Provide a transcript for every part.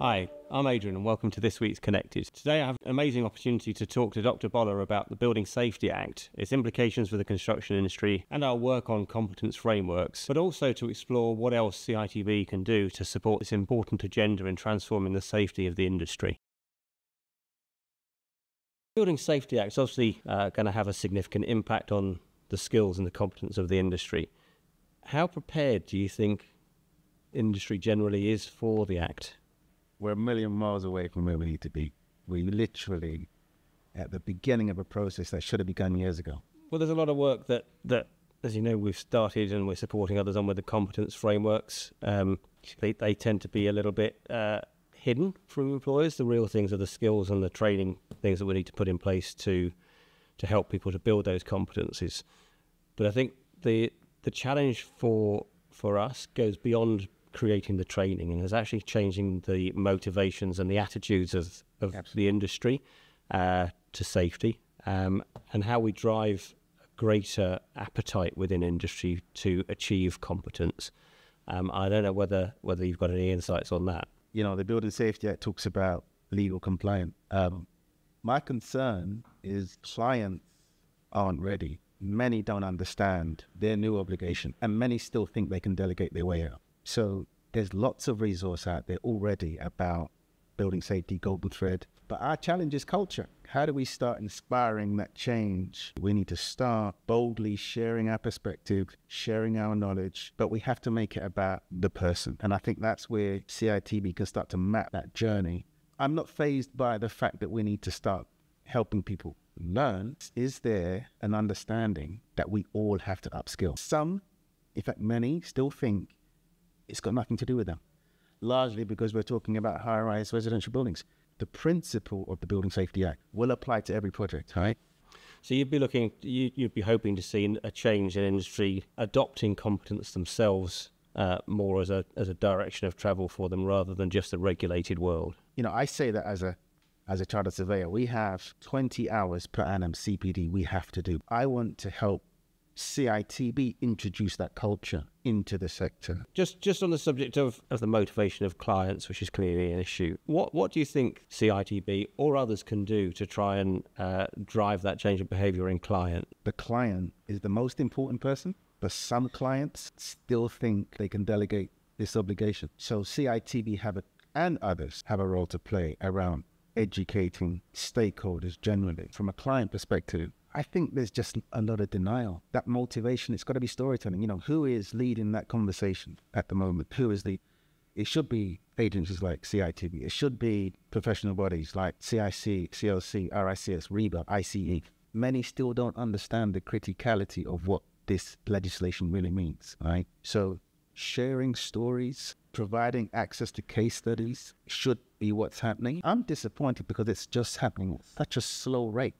Hi, I'm Adrian and welcome to this week's Connected. Today I have an amazing opportunity to talk to Dr. Bola about the Building Safety Act, its implications for the construction industry, and our work on competence frameworks, but also to explore what else CITB can do to support this important agenda in transforming the safety of the industry. Building Safety Act is obviously uh, going to have a significant impact on the skills and the competence of the industry. How prepared do you think industry generally is for the Act? We're a million miles away from where we need to be. We're literally at the beginning of a process that should have begun years ago. Well, there's a lot of work that that, as you know, we've started and we're supporting others on with the competence frameworks. Um, they they tend to be a little bit uh, hidden from employers. The real things are the skills and the training things that we need to put in place to to help people to build those competencies. But I think the the challenge for for us goes beyond creating the training and is actually changing the motivations and the attitudes of, of the industry uh, to safety um, and how we drive greater appetite within industry to achieve competence. Um, I don't know whether whether you've got any insights on that. You know, the Building Safety Act talks about legal compliance. Um, my concern is clients aren't ready. Many don't understand their new obligation, and many still think they can delegate their way out. So there's lots of resource out there already about building safety, golden thread. But our challenge is culture. How do we start inspiring that change? We need to start boldly sharing our perspective, sharing our knowledge, but we have to make it about the person. And I think that's where CITB can start to map that journey. I'm not fazed by the fact that we need to start helping people learn. Is there an understanding that we all have to upskill? Some, in fact, many still think it's got nothing to do with them, largely because we're talking about high rise residential buildings. The principle of the Building Safety Act will apply to every project, right? So you'd be looking, you, would be hoping to see a change in industry adopting competence themselves uh, more as a as a direction of travel for them rather than just a regulated world. You know, I say that as a as a chartered surveyor, we have 20 hours per annum CPD we have to do. I want to help CITB introduce that culture into the sector. Just just on the subject of, of the motivation of clients, which is clearly an issue, what what do you think CITB or others can do to try and uh, drive that change of behaviour in client? The client is the most important person, but some clients still think they can delegate this obligation. So CITB have a, and others have a role to play around educating stakeholders generally. From a client perspective, I think there's just a lot of denial. That motivation, it's got to be storytelling. You know, who is leading that conversation at the moment? Who is the, it should be agencies like CITB. It should be professional bodies like CIC, CLC, RICS, RIBA, ICE. Many still don't understand the criticality of what this legislation really means, right? So sharing stories, providing access to case studies should be what's happening. I'm disappointed because it's just happening at such a slow rate.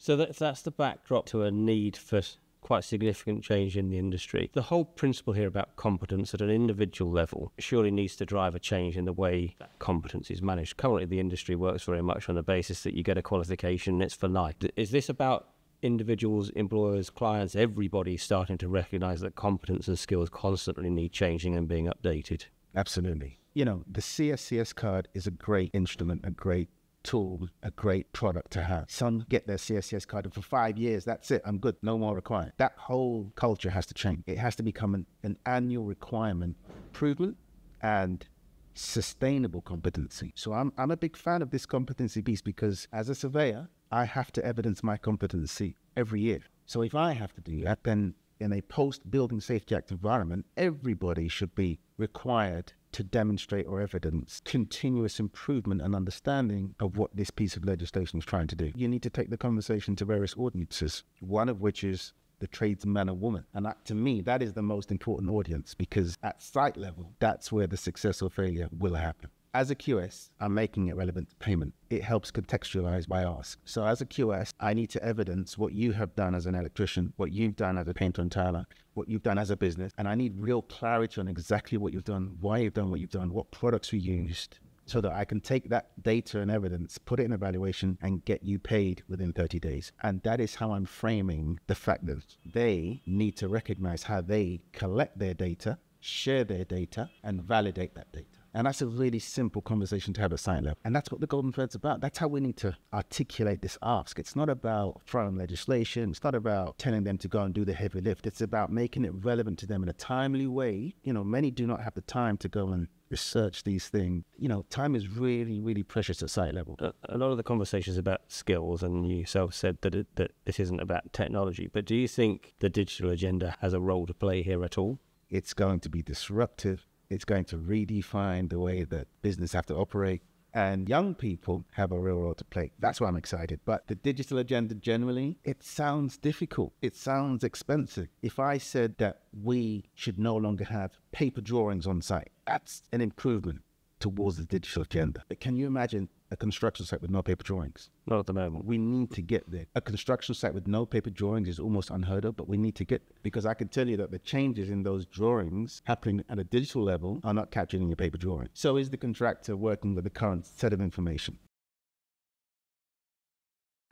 So that, that's the backdrop to a need for quite significant change in the industry. The whole principle here about competence at an individual level surely needs to drive a change in the way that competence is managed. Currently, the industry works very much on the basis that you get a qualification and it's for life. Is this about individuals, employers, clients, everybody starting to recognize that competence and skills constantly need changing and being updated? Absolutely. You know, the CSCS card is a great instrument, a great tool, a great product to have. Some get their CSCS card and for five years, that's it, I'm good, no more required. That whole culture has to change. It has to become an, an annual requirement, improvement and sustainable competency. So I'm, I'm a big fan of this competency piece because as a surveyor, I have to evidence my competency every year. So if I have to do that, then in a post Building Safety Act environment, everybody should be required to demonstrate or evidence continuous improvement and understanding of what this piece of legislation is trying to do. You need to take the conversation to various audiences, one of which is the tradesman or woman. And that, to me, that is the most important audience because at site level, that's where the success or failure will happen. As a QS, I'm making it relevant to payment. It helps contextualize my ask. So as a QS, I need to evidence what you have done as an electrician, what you've done as a painter and tiler, what you've done as a business. And I need real clarity on exactly what you've done, why you've done what you've done, what products we used, so that I can take that data and evidence, put it in evaluation, and get you paid within 30 days. And that is how I'm framing the fact that they need to recognize how they collect their data share their data, and validate that data. And that's a really simple conversation to have at site level. And that's what the Golden Thread's about. That's how we need to articulate this ask. It's not about throwing legislation. It's not about telling them to go and do the heavy lift. It's about making it relevant to them in a timely way. You know, many do not have the time to go and research these things. You know, time is really, really precious at site level. A, a lot of the conversations about skills, and you yourself said that it, that this isn't about technology. But do you think the digital agenda has a role to play here at all? It's going to be disruptive. It's going to redefine the way that business have to operate. And young people have a real role to play. That's why I'm excited. But the digital agenda generally, it sounds difficult. It sounds expensive. If I said that we should no longer have paper drawings on site, that's an improvement towards the digital agenda. But can you imagine a construction site with no paper drawings? Not at the moment. We need to get there. A construction site with no paper drawings is almost unheard of, but we need to get there. because I can tell you that the changes in those drawings happening at a digital level are not captured in your paper drawing. So is the contractor working with the current set of information.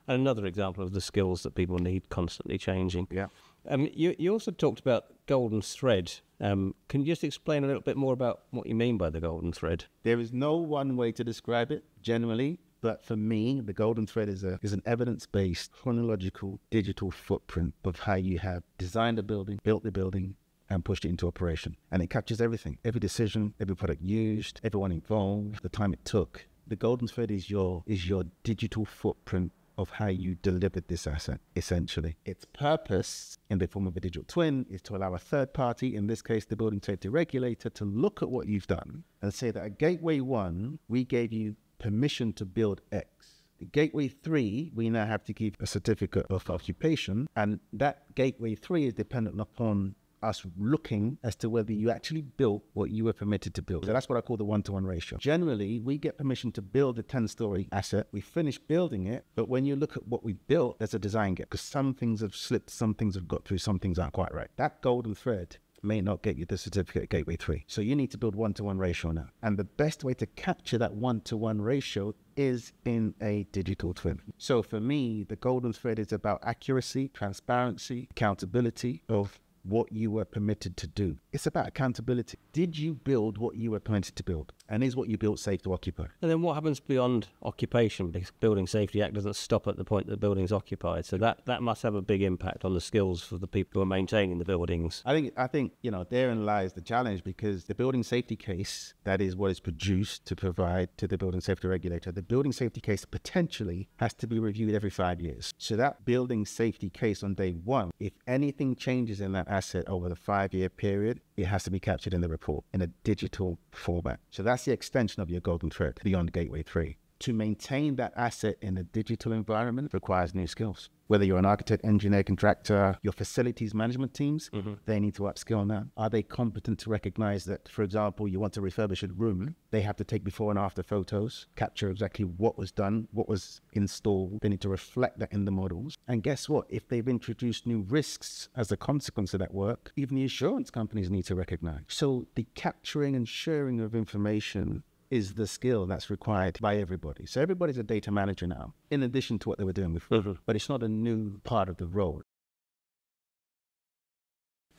And another example of the skills that people need constantly changing. Yeah. Um, you, you also talked about golden thread. Um, can you just explain a little bit more about what you mean by the golden thread? There is no one way to describe it generally, but for me, the golden thread is a is an evidence-based, chronological, digital footprint of how you have designed a building, built the building, and pushed it into operation. And it captures everything, every decision, every product used, everyone involved, the time it took. The golden thread is your is your digital footprint of how you delivered this asset, essentially. Its purpose in the form of a digital twin is to allow a third party, in this case the building safety regulator, to look at what you've done and say that at Gateway 1, we gave you permission to build X. At Gateway 3, we now have to give a certificate of occupation, and that Gateway 3 is dependent upon us looking as to whether you actually built what you were permitted to build. So that's what I call the one to one ratio. Generally, we get permission to build a 10 story asset. We finish building it, but when you look at what we built, there's a design gap because some things have slipped, some things have got through, some things aren't quite right. That golden thread may not get you the certificate at Gateway 3. So you need to build one to one ratio now. And the best way to capture that one to one ratio is in a digital twin. So for me, the golden thread is about accuracy, transparency, accountability of what you were permitted to do. It's about accountability. Did you build what you were permitted to build? And is what you built safe to occupy? And then what happens beyond occupation? Because Building Safety Act doesn't stop at the point that the building's occupied. So that, that must have a big impact on the skills for the people who are maintaining the buildings. I think I think you know therein lies the challenge because the building safety case that is what is produced to provide to the building safety regulator. The building safety case potentially has to be reviewed every five years. So that building safety case on day one, if anything changes in that asset over the five year period, it has to be captured in the report in a digital format. So that's the extension of your golden thread beyond Gateway 3. To maintain that asset in a digital environment requires new skills. Whether you're an architect, engineer, contractor, your facilities management teams, mm-hmm. they need to upskill now. Are they competent to recognize that, for example, you want to refurbish a room, they have to take before and after photos, capture exactly what was done, what was installed. They need to reflect that in the models. And guess what? If they've introduced new risks as a consequence of that work, even the insurance companies need to recognize. So the capturing and sharing of information is the skill that's required by everybody. So everybody's a data manager now, in addition to what they were doing before. Mm-hmm. But it's not a new part of the role.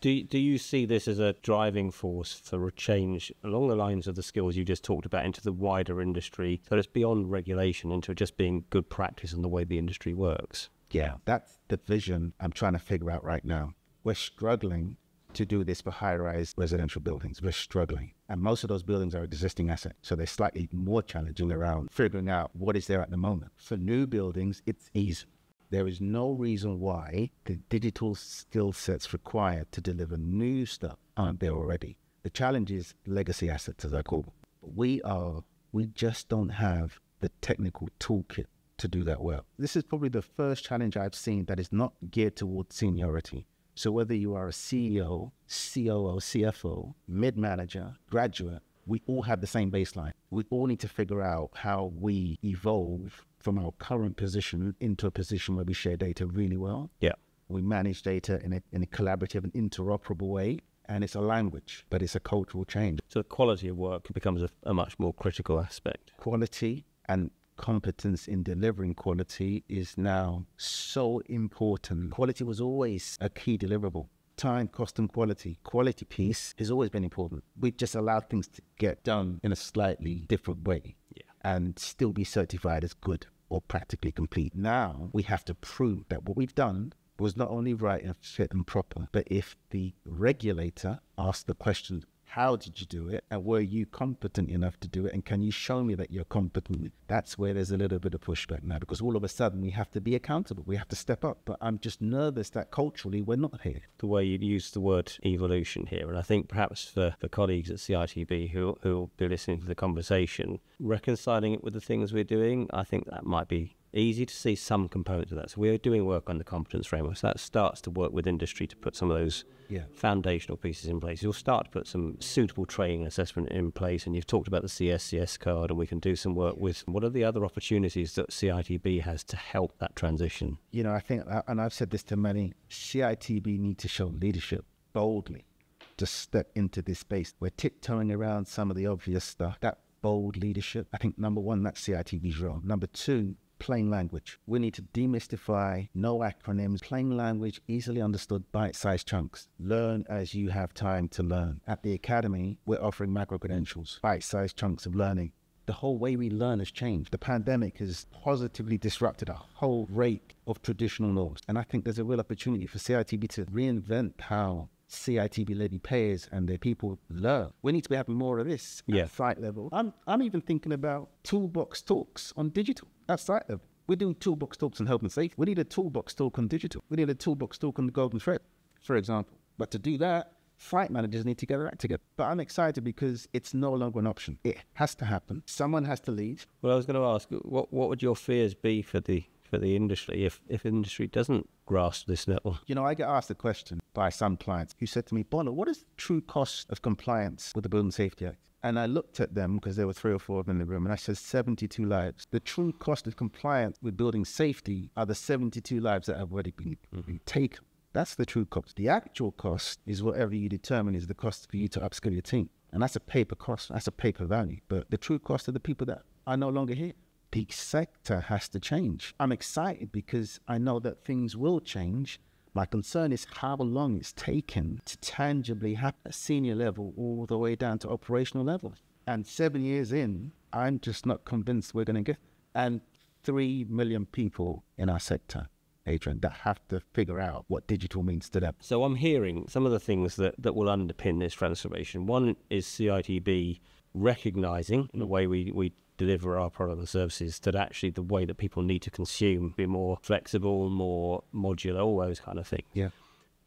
Do, do you see this as a driving force for a change along the lines of the skills you just talked about into the wider industry? So it's beyond regulation into just being good practice in the way the industry works. Yeah, that's the vision I'm trying to figure out right now. We're struggling to do this for high rise residential buildings. We're struggling. And most of those buildings are existing assets. So they're slightly more challenging around figuring out what is there at the moment. For new buildings, it's easy. There is no reason why the digital skill sets required to deliver new stuff aren't there already. The challenge is legacy assets, as I call them. We are, we just don't have the technical toolkit to do that well. This is probably the first challenge I've seen that is not geared towards seniority. So whether you are a CEO, COO, CFO, mid manager, graduate, we all have the same baseline. We all need to figure out how we evolve from our current position into a position where we share data really well. Yeah. We manage data in a, in a collaborative and interoperable way. And it's a language, but it's a cultural change. So the quality of work becomes a, a much more critical aspect. Quality and competence in delivering quality is now so important. Quality was always a key deliverable time, cost, and quality. Quality piece has always been important. We've just allowed things to get done in a slightly different way Yeah. and still be certified as good or practically complete. Now we have to prove that what we've done was not only right and fit and proper, but if the regulator asks the question, how did you do it? And were you competent enough to do it? And can you show me that you're competent? That's where there's a little bit of pushback now because all of a sudden we have to be accountable. We have to step up. But I'm just nervous that culturally we're not here. the way you use the word evolution here. And I think perhaps for, for colleagues at CITB who who will be listening to the conversation, reconciling it with the things we're doing, I think that might be easy to see some components of that. So we're doing work on the competence framework. So that starts to work with industry to put some of those Yeah. foundational pieces in place. You'll start to put some suitable training assessment in place, and you've talked about the CSCS card, and we can do some work with what are the other opportunities that CITB has to help that transition. You know, I think, uh, and I've said this to many, CITB need to show leadership boldly to step into this space. We're tiptoeing around some of the obvious stuff. That bold leadership, I think number one, that's CITB's role. Number two, plain language. We need to demystify, no acronyms, plain language, easily understood, bite-sized chunks. Learn as you have time to learn. At the academy, we're offering micro credentials, bite-sized chunks of learning the whole way we learn has changed. The pandemic has positively disrupted a whole rate of traditional norms. And I think there's a real opportunity for CITB to reinvent how CITB levy payers and their people learn. We need to be having more of this Yeah. at site level. I'm, I'm even thinking about toolbox talks on digital at site level. We're doing toolbox talks on health and safety. We need a toolbox talk on digital. We need a toolbox talk on the golden thread, for example. But to do that, site managers need to get their act together. But I'm excited because it's no longer an option. It has to happen. Someone has to lead. Well, I was going to ask, what what would your fears be for the for the industry if if industry doesn't grasp this level? You know, I get asked a question by some clients who said to me, Bola, what is the true cost of compliance with the Building Safety Act? And I looked at them because there were three or four of them in the room, and I said 72 lives. The true cost of compliance with building safety are the 72 lives that have already been, mm-hmm. been taken. That's the true cost. The actual cost is whatever you determine is the cost for you to upskill your team. And that's a paper cost, that's a paper value. But the true cost are the people that are no longer here. The sector has to change. I'm excited because I know that things will change. My concern is how long it's taken to tangibly happen at senior level all the way down to operational level. And seven years in, I'm just not convinced we're going to get. And three million people in our sector, Adrian, that have to figure out what digital means to them. So I'm hearing some of the things that, that will underpin this transformation. One is CITB recognizing the mm. way we, we deliver our product and services that actually the way that people need to consume be more flexible, more modular, all those kind of things. Yeah.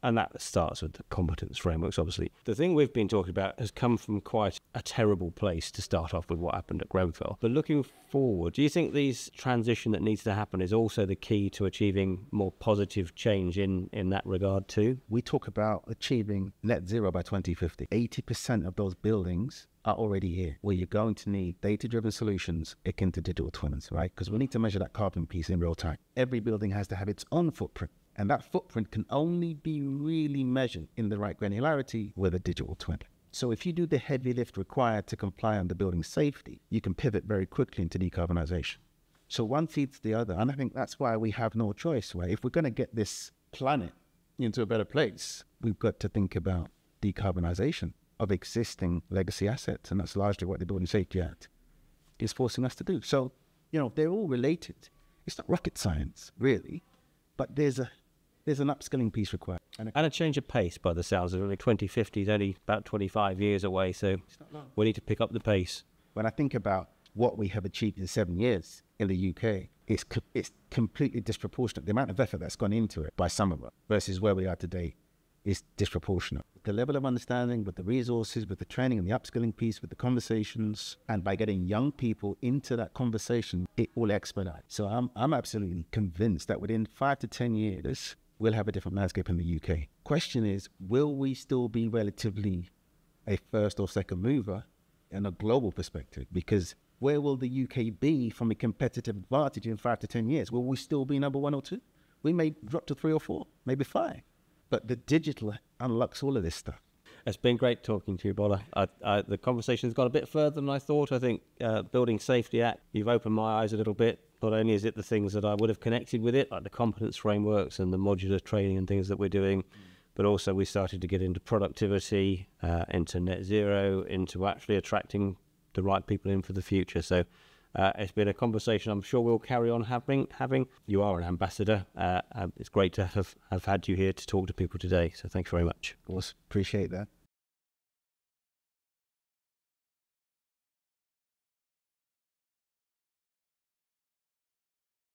And that starts with the competence frameworks, obviously. The thing we've been talking about has come from quite a terrible place to start off with what happened at Grenfell. But looking forward, do you think these transition that needs to happen is also the key to achieving more positive change in, in that regard too? We talk about achieving net zero by 2050. 80% of those buildings are already here, where you're going to need data driven solutions akin to digital twins, right? Because we need to measure that carbon piece in real time. Every building has to have its own footprint. And that footprint can only be really measured in the right granularity with a digital twin. So if you do the heavy lift required to comply under building safety, you can pivot very quickly into decarbonization. So one feeds the other. And I think that's why we have no choice, right? If we're going to get this planet into a better place, we've got to think about decarbonization of existing legacy assets. And that's largely what the Building Safety Act is forcing us to do. So, you know, they're all related. It's not rocket science, really, but there's a there's an upskilling piece required. And And a change of pace by the sounds of it. I mean, 2050 is only about 25 years away, so we need to pick up the pace. when I think about what we have achieved in seven years in the UK, it's co- it's completely disproportionate. The amount of effort that's gone into it by some of us versus where we are today is disproportionate. The level of understanding with the resources, with the training and the upskilling piece, with the conversations, and by getting young people into that conversation, it will expedite. So I'm I'm absolutely convinced that within five to ten years, we'll have a different landscape in the UK. Question is, will we still be relatively a first or second mover in a global perspective because where will the UK be from a competitive advantage in five to 10 years? Will we still be number one or two? We may drop to three or four, maybe five. But the digital unlocks all of this stuff. It's been great talking to you, Bola. I, I, the conversation's gone a bit further than I thought. I think uh, Building Safety Act, you've opened my eyes a little bit. Not only is it the things that I would have connected with it, like the competence frameworks and the modular training and things that we're doing, but also we started to get into productivity, uh, into net zero, into actually attracting the right people in for the future. So uh, it's been a conversation I'm sure we'll carry on having. Having you are an ambassador. Uh, it's great to have have had you here to talk to people today. So thanks very much. Of course, appreciate that.